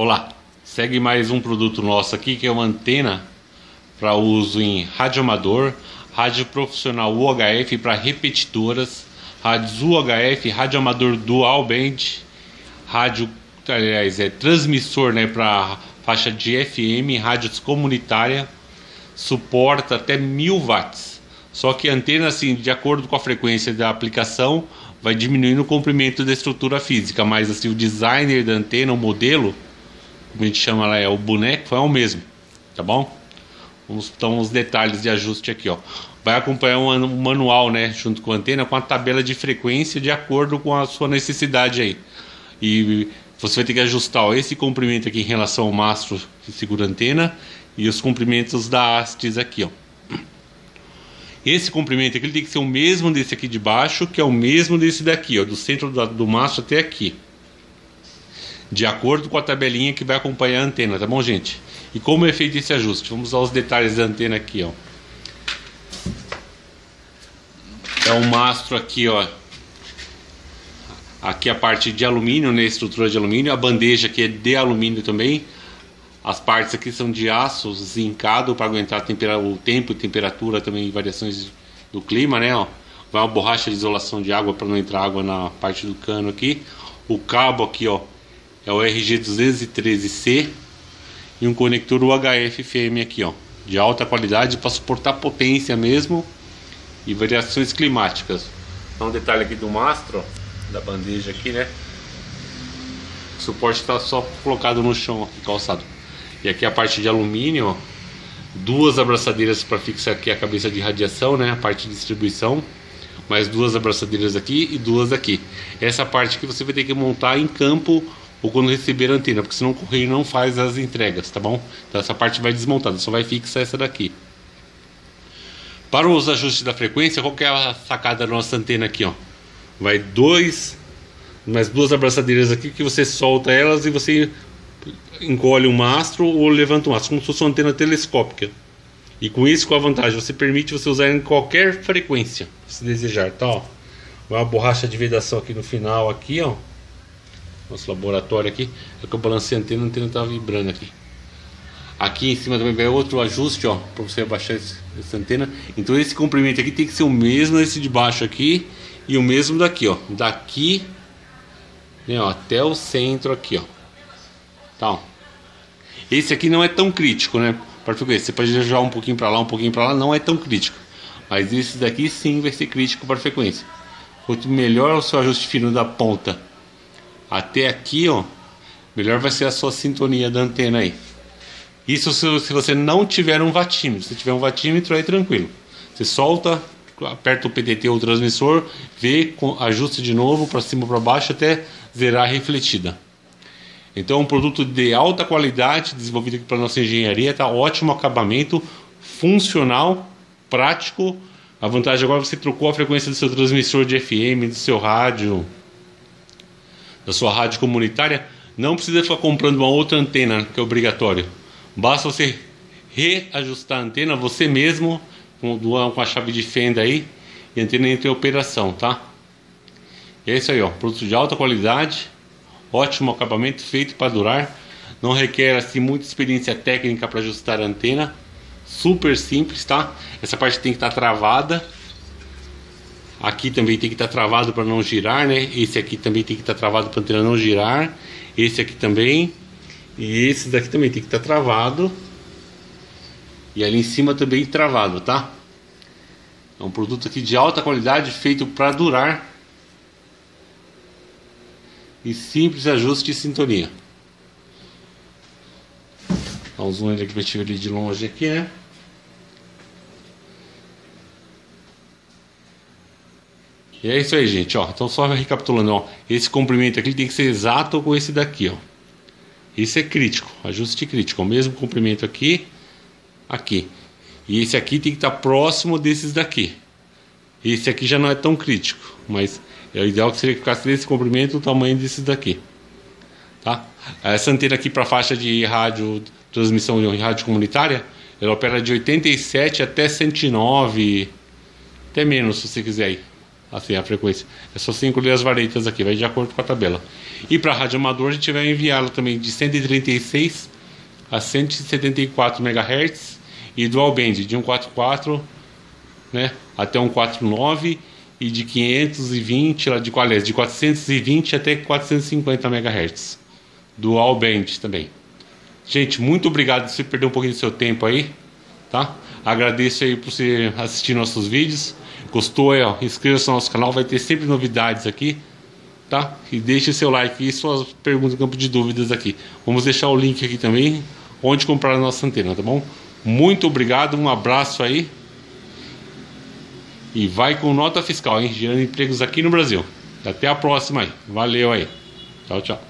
Olá, segue mais um produto nosso aqui que é uma antena para uso em rádio amador, rádio profissional UHF para repetidoras, rádios UHF, rádio amador dual band, rádio, aliás, é transmissor, né, para faixa de FM, rádios comunitária, suporta até mil watts. Só que a antena, assim, de acordo com a frequência da aplicação, vai diminuindo o comprimento da estrutura física, mas assim, o designer da antena, o modelo, como a gente chama lá, é o boneco, é o mesmo, tá bom? Vamos então os detalhes de ajuste aqui, ó. Vai acompanhar um manual, né, junto com a antena, com a tabela de frequência de acordo com a sua necessidade aí. E você vai ter que ajustar ó, esse comprimento aqui em relação ao mastro que segura a antena e os comprimentos da hastes aqui, ó. Esse comprimento aqui tem que ser o mesmo desse aqui de baixo, que é o mesmo desse daqui, ó, do centro do, do mastro até aqui de acordo com a tabelinha que vai acompanhar a antena, tá bom, gente? E como é feito esse ajuste? Vamos aos detalhes da antena aqui, ó. É um mastro aqui, ó. Aqui a parte de alumínio, né? Estrutura de alumínio. A bandeja aqui é de alumínio também. As partes aqui são de aço zincado para aguentar o tempo e temperatura também, variações do clima, né? Ó. Vai uma borracha de isolação de água para não entrar água na parte do cano aqui. O cabo aqui, ó, é o RG213C e um conector UHF FM aqui, ó, de alta qualidade para suportar potência mesmo e variações climáticas. Então, um detalhe aqui do mastro, da bandeja aqui, né? O suporte está só colocado no chão aqui, calçado. E aqui a parte de alumínio, ó, duas abraçadeiras para fixar aqui a cabeça de radiação, né? A parte de distribuição mais duas abraçadeiras aqui e duas aqui. Essa parte que você vai ter que montar em campo ou quando receber a antena, porque senão o correio não faz as entregas, tá bom? Então essa parte vai desmontada, só vai fixar essa daqui. Para os ajustes da frequência, qual que é a sacada da nossa antena aqui, ó? Vai dois, mais duas abraçadeiras aqui que você solta elas e você encolhe um mastro ou levanta um mastro, como se fosse uma antena telescópica. E com isso, com a vantagem, você permite você usar em qualquer frequência, se desejar, tá? Ó. Uma borracha de vedação aqui no final, aqui, ó nosso laboratório aqui, é que eu balancei a antena, a antena está vibrando aqui. Aqui em cima também vai outro ajuste, ó, para você abaixar essa antena. Então esse comprimento aqui tem que ser o mesmo desse de baixo aqui e o mesmo daqui, ó. Daqui, né, ó, até o centro aqui, ó. Tá, ó. Esse aqui não é tão crítico, né? Frequência, você pode jogar um pouquinho para lá, um pouquinho para lá, não é tão crítico. Mas esse daqui sim vai ser crítico para frequência. Quanto melhor o seu ajuste fino da ponta até aqui, ó, melhor vai ser a sua sintonia da antena aí. Isso se, se você não tiver um vatímetro. Se tiver um vatímetro, aí tranquilo. Você solta, aperta o PTT ou o transmissor, vê, ajusta de novo para cima para baixo até zerar refletida. Então, é um produto de alta qualidade, desenvolvido aqui para nossa engenharia, tá ótimo acabamento, funcional, prático. A vantagem agora é você trocou a frequência do seu transmissor de FM, do seu rádio, da sua rádio comunitária, não precisa ficar comprando uma outra antena, que é obrigatório. Basta você reajustar a antena você mesmo com, com a chave de fenda aí e a antena entra em operação, tá? E é isso aí, ó, produto de alta qualidade, ótimo acabamento, feito para durar, não requer assim muita experiência técnica para ajustar a antena, super simples, tá? Essa parte tem que estar tá travada Aqui também tem que estar tá travado para não girar, né? Esse aqui também tem que estar tá travado para a antena não girar. Esse aqui também. E esse daqui também tem que estar tá travado. E ali em cima também travado, tá? É um produto aqui de alta qualidade, feito para durar. E simples ajuste de sintonia. Dá um zoom aqui para ver ali de longe aqui, né? E é isso aí, gente, ó. Então só recapitulando, ó. Esse comprimento aqui tem que ser exato com esse daqui, ó. Isso é crítico, ajuste crítico. O mesmo comprimento aqui, aqui. E esse aqui tem que estar próximo desses daqui. Esse aqui já não é tão crítico, mas é o ideal que seria que ficasse desse comprimento o tamanho desses daqui. Tá? Essa antena aqui para faixa de rádio, transmissão de rádio comunitária, ela opera de 87 até 109, até menos se você quiser aí. Assim a frequência. É só você incluir as varetas aqui, vai de acordo com a tabela. E para rádio amador a gente vai enviá-la também de 136 a 174 MHz e dual band de 144, né, até 149 e de 520, de qual é? De 420 até 450 MHz. Dual band também. Gente, muito obrigado se perder um pouquinho do seu tempo aí, tá? Agradeço aí por você assistir nossos vídeos. Gostou aí, ó? Inscreva-se no nosso canal, vai ter sempre novidades aqui, tá? E deixe seu like e suas perguntas no campo de dúvidas aqui. Vamos deixar o link aqui também, onde comprar a nossa antena, tá bom? Muito obrigado, um abraço aí. E vai com nota fiscal, hein? Gerando empregos aqui no Brasil. Até a próxima aí. Valeu aí. Tchau, tchau.